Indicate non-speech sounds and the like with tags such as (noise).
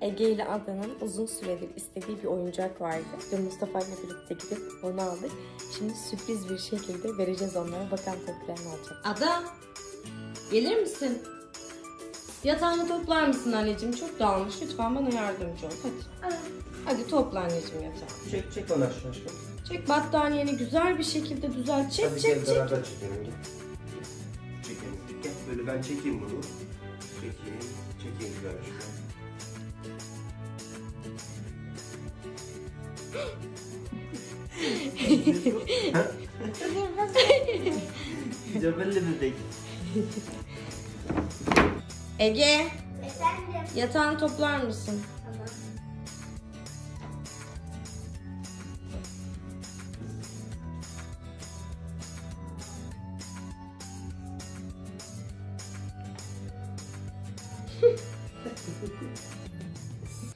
Ege ile Adan'ın uzun süredir istediği bir oyuncak vardı. Ve Mustafa ile birlikte gidip onu aldık. Şimdi sürpriz bir şekilde vereceğiz onlara. Bakalım tepkileri ne olacak. Ada, gelir misin? Yatağını toplar mısın anneciğim? Çok dağılmış. Lütfen bana yardımcı ol. Hadi. Hadi topla anneciğim yatağı. Çek çek onu aşağı aşağı. Çek battaniyeni güzel bir şekilde düzelt. Çek Hadi çek çek. beraber çekelim. Çekelim. Gel böyle ben çekeyim bunu. Çekeyim. Çekeyim güzel şöyle. (laughs) Ege. Efendim. Yatağını toplar mısın? Tamam. (laughs)